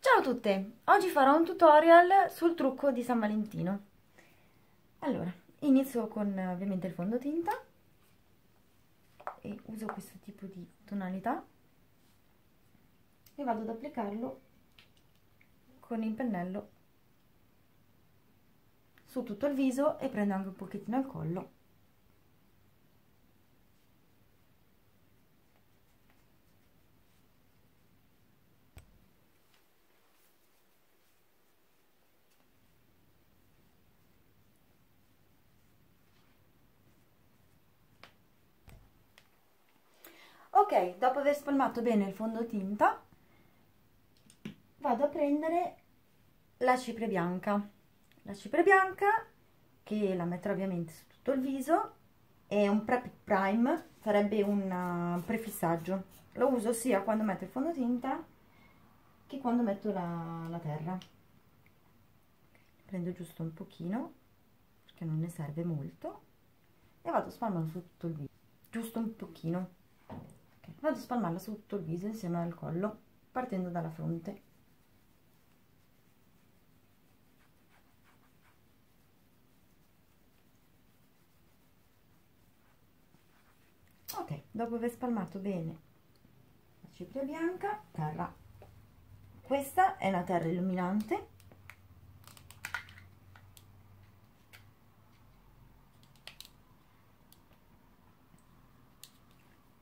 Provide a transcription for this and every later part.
Ciao a tutte! Oggi farò un tutorial sul trucco di San Valentino. Allora, inizio con ovviamente il fondotinta e uso questo tipo di tonalità e vado ad applicarlo con il pennello su tutto il viso e prendo anche un pochettino il collo ok dopo aver spalmato bene il fondotinta vado a prendere la cipria bianca. La cipria bianca che la metterò ovviamente su tutto il viso è un prep prime sarebbe un uh, prefissaggio. Lo uso sia quando metto il fondotinta che quando metto la, la terra. Prendo giusto un pochino perché non ne serve molto e vado a spalmare su tutto il viso. Giusto un pochino vado a spalmarla su tutto il viso insieme al collo partendo dalla fronte. Ok dopo aver spalmato bene la cipria bianca terra questa è una terra illuminante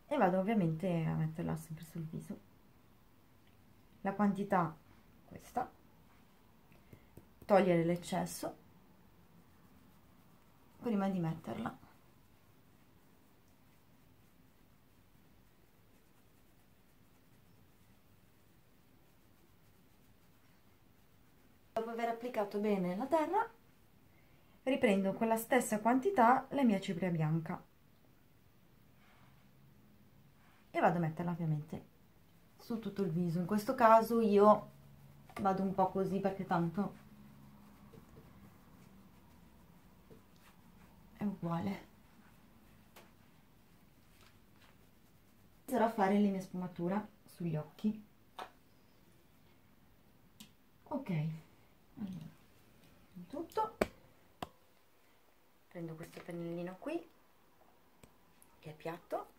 e vado ovviamente a metterla sempre sul viso. La quantità questa. Togliere l'eccesso. Prima di metterla. Dopo aver applicato bene la terra riprendo con la stessa quantità la mia cipria bianca e vado a metterla ovviamente su tutto il viso. In questo caso io vado un po' così perché tanto è uguale. Inizierò a fare le mie sfumature sugli occhi. Ok allora tutto prendo questo pennellino qui che è piatto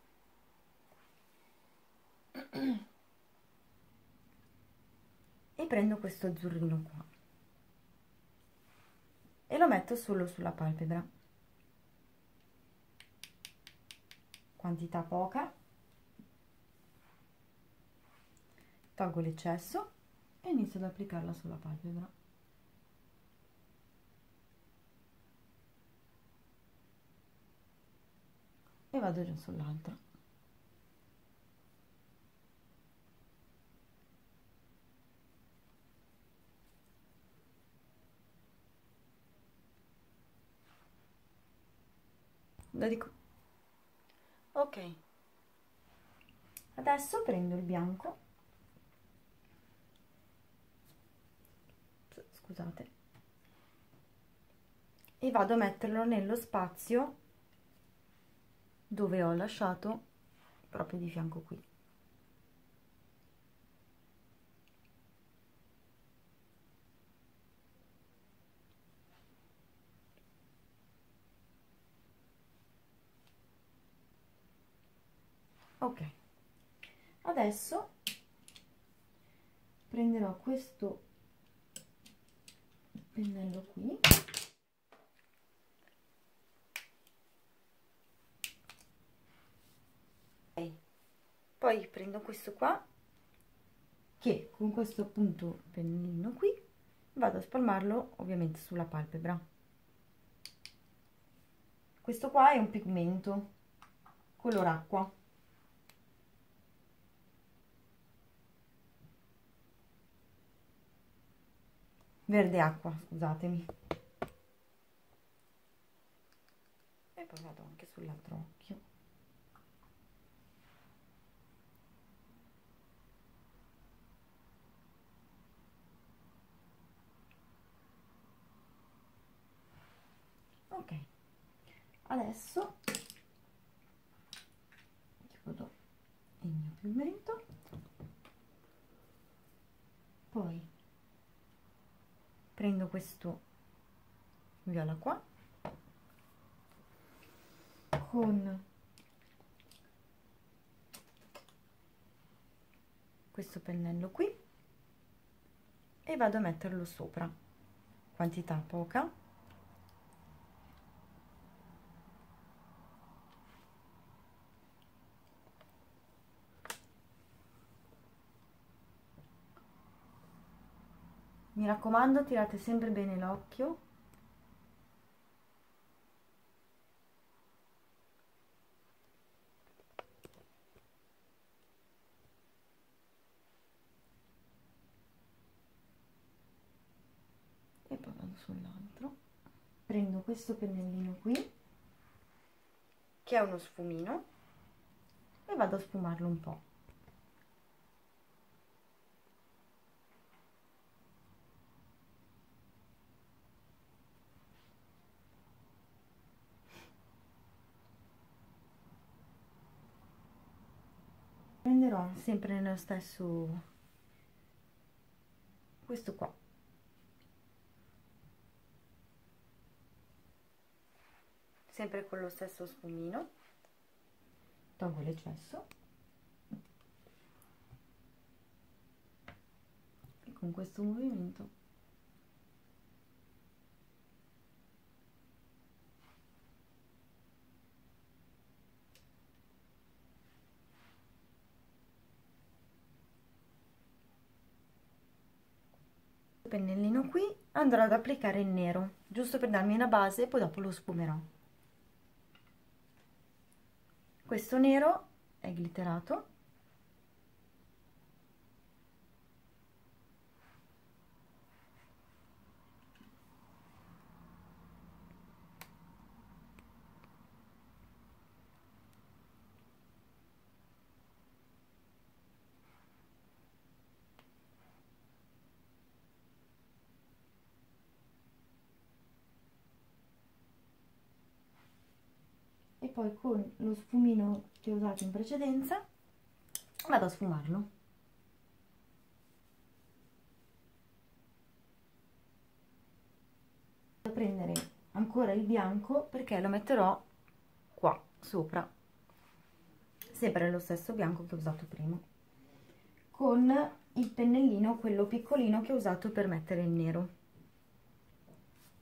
e prendo questo azzurrino qua. E lo metto solo sulla palpebra. Quantità poca. Tolgo l'eccesso e inizio ad applicarla sulla palpebra. E vado già sull'altra lo dico. Ok. Adesso prendo il bianco. Scusate. E vado a metterlo nello spazio dove ho lasciato proprio di fianco qui ok. Adesso prenderò questo pennello qui. Poi prendo questo qua che con questo appunto pennellino qui vado a spalmarlo ovviamente sulla palpebra. Questo qua è un pigmento color acqua verde acqua scusatemi. E poi vado anche sull'altro occhio. Ok. Adesso chiudo il mio pigmento poi prendo questo viola qua con questo pennello qui e vado a metterlo sopra. Quantità? Poca mi raccomando tirate sempre bene l'occhio. E poi vado sull'altro. Prendo questo pennellino qui che è uno sfumino e vado a sfumarlo un po' prenderò sempre nello stesso questo qua. Sempre con lo stesso sfumino tolgo l'eccesso. E con questo movimento pennellino qui andrò ad applicare il nero giusto per darmi una base poi dopo lo sfumerò. Questo nero è glitterato e poi con lo sfumino che ho usato in precedenza vado a sfumarlo. A prendere ancora il bianco perché lo metterò qua sopra. Sempre lo stesso bianco che ho usato prima. Con il pennellino quello piccolino che ho usato per mettere il nero.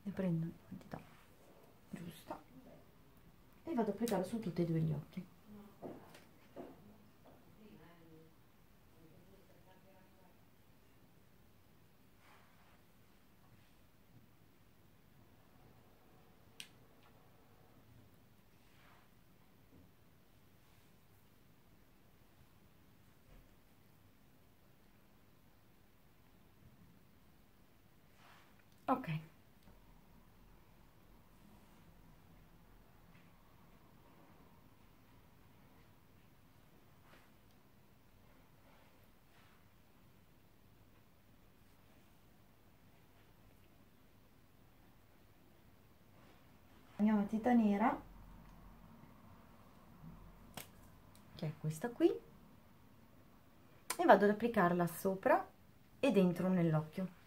Ne prendo una quantità e vado a applicarlo su tutti e due gli occhi. Ok la mia matita nera. Che è questa qui. E vado ad applicarla sopra e dentro nell'occhio.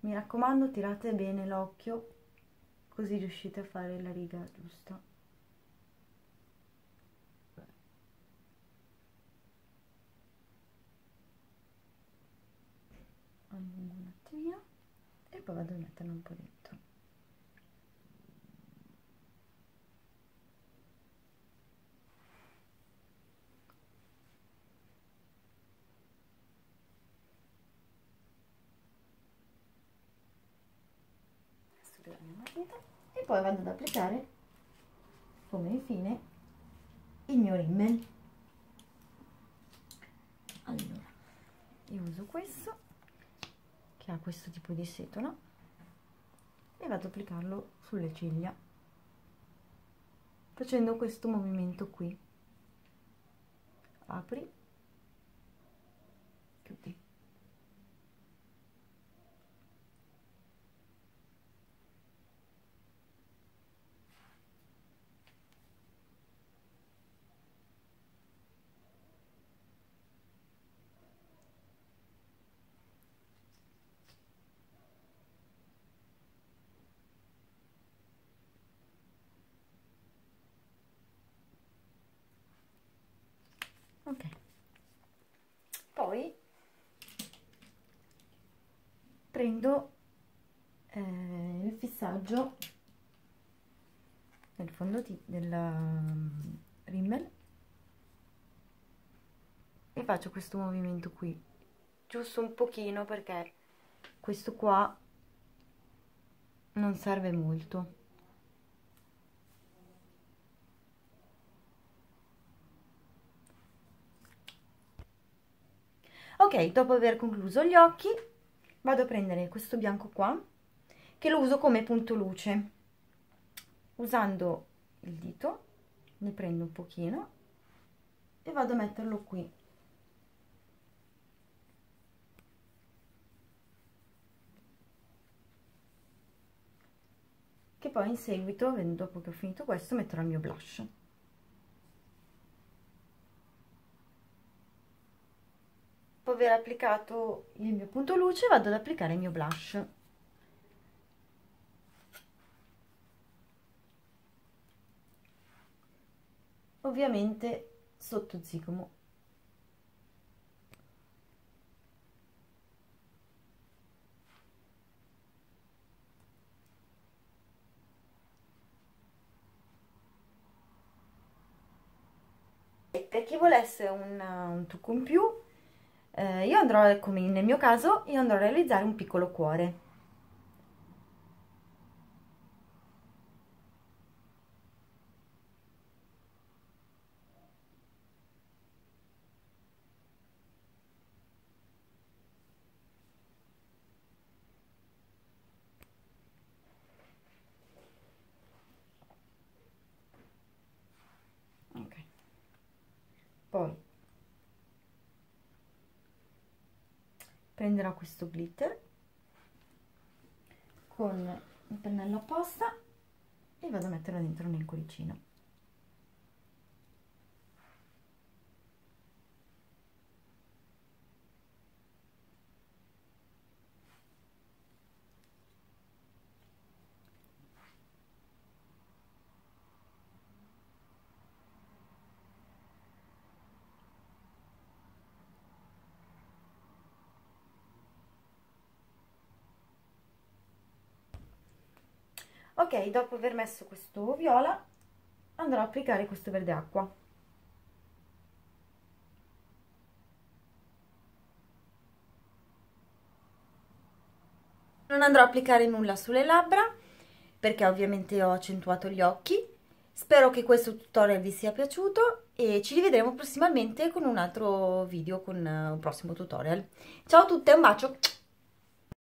Mi raccomando tirate bene l'occhio così riuscite a fare la riga giusta allungo un attimino e poi vado a metterla un po' dentro la mia matita e poi vado ad applicare come infine il mio rimmel allora io uso questo che ha questo tipo di setola e vado ad applicarlo sulle ciglia facendo questo movimento qui. Apri chiudi ok poi prendo eh, il fissaggio del fondotinta del um, rimmel e faccio questo movimento qui. Giusto un pochino perché questo qua non serve molto. Ok dopo aver concluso gli occhi vado a prendere questo bianco qua che lo uso come punto luce. Usando il dito ne prendo un pochino e vado a metterlo qui. Che poi in seguito dopo che ho finito questo metterò il mio blush aver applicato il mio punto luce vado ad applicare il mio blush. Ovviamente sotto zigomo. Per chi volesse un, un trucco in più eh, io andrò, come nel mio caso, io andrò a realizzare un piccolo cuore. Ok. Poi prenderò questo glitter con il pennello apposta e vado a metterlo dentro nel cuoricino ok dopo aver messo questo viola andrò a applicare questo verde acqua. Non andrò a applicare nulla sulle labbra perché ovviamente ho accentuato gli occhi. Spero che questo tutorial vi sia piaciuto e ci rivedremo prossimamente con un altro video con un prossimo tutorial. Ciao a tutte un bacio